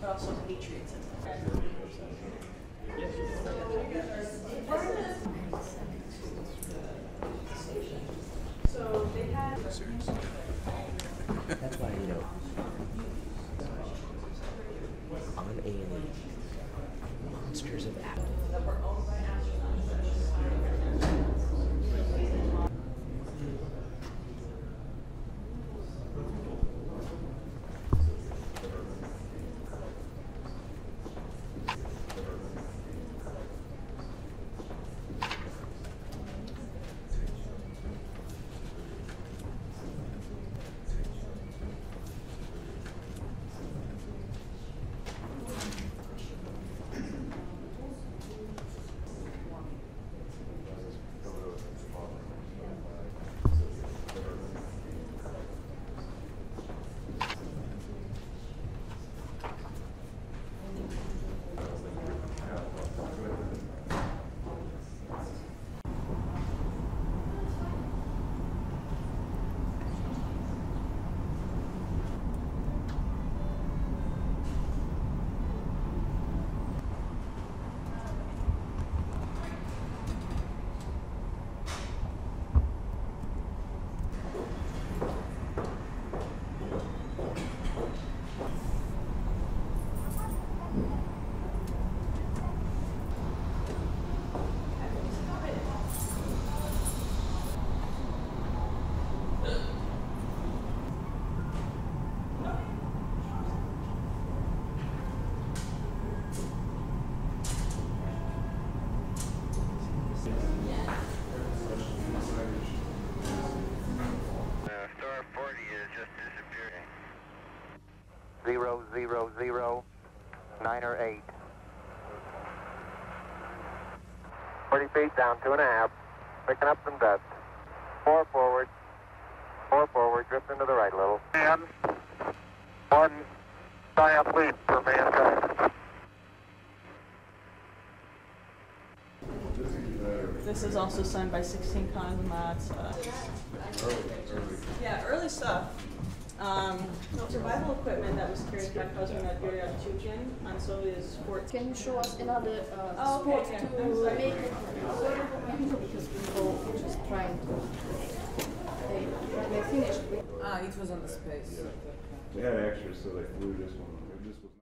but also Patriots. So they had. That's why, you know, on A and E, Monsters of Apple. Star 40 is just disappearing. Zero, zero, zero, nine or eight. 40 feet down, two and a half. Picking up some dust. Four forward. Four forward, drift into the right a little. And one tie up lead for mankind. This is also signed by 16 Cosmonauts. Uh, survival equipment that was carried by cosmonaut Yuri Artyukhin on Soyuz 14. Can you show us another uh, Oh, okay, sport yeah. to make it sort of usual because people just trying to they, when they finish Ah, it was on the space. They had extras, so they flew this one